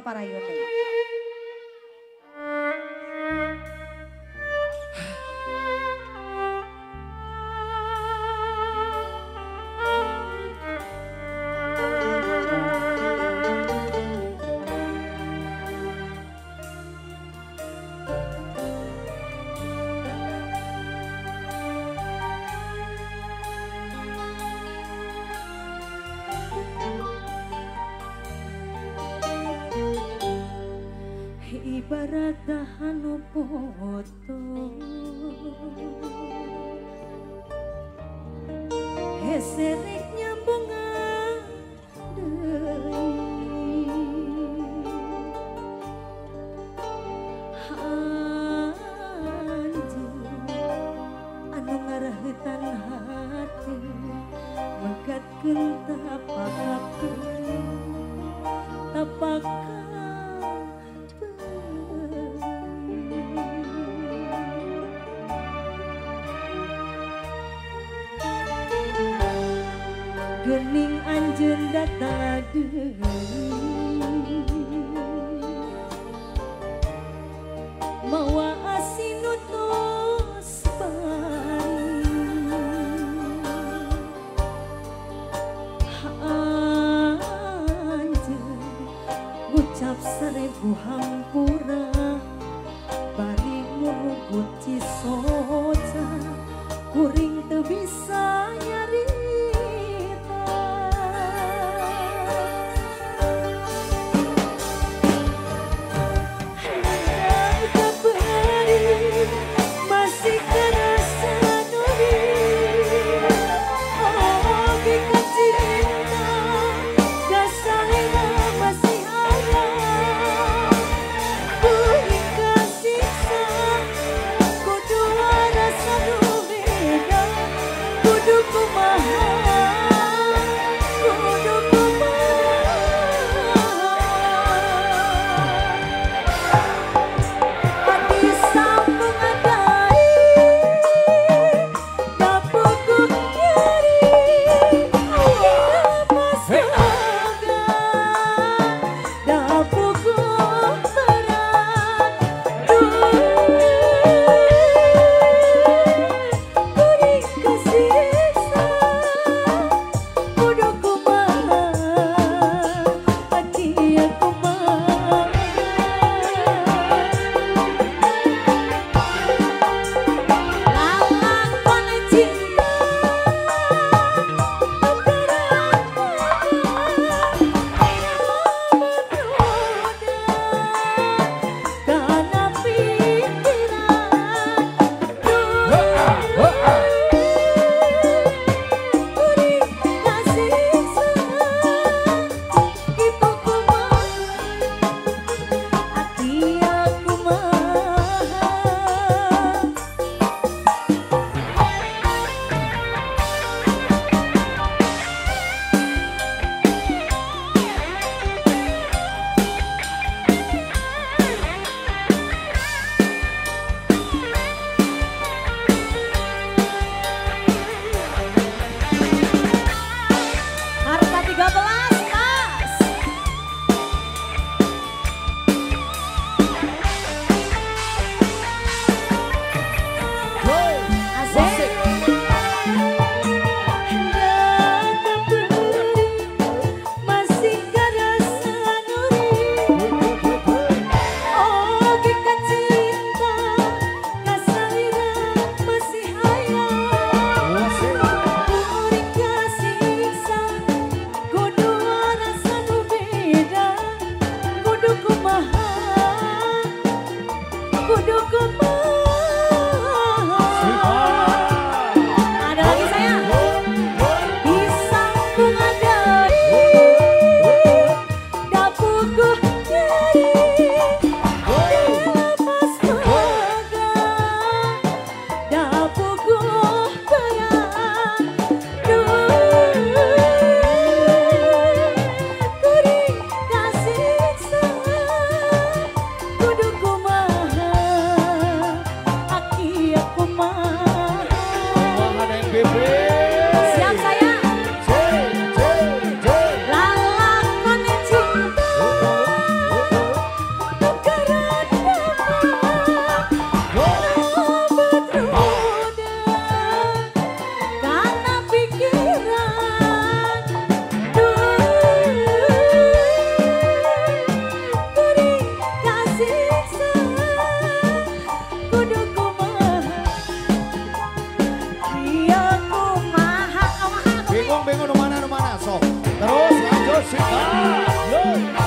para apa rayone Karatahano poto Heserik nyambung gening anjen data mawa asin utus anjen ucap seribu hampura bari ngugut cisoca kuring teu bisa nyari 选拔。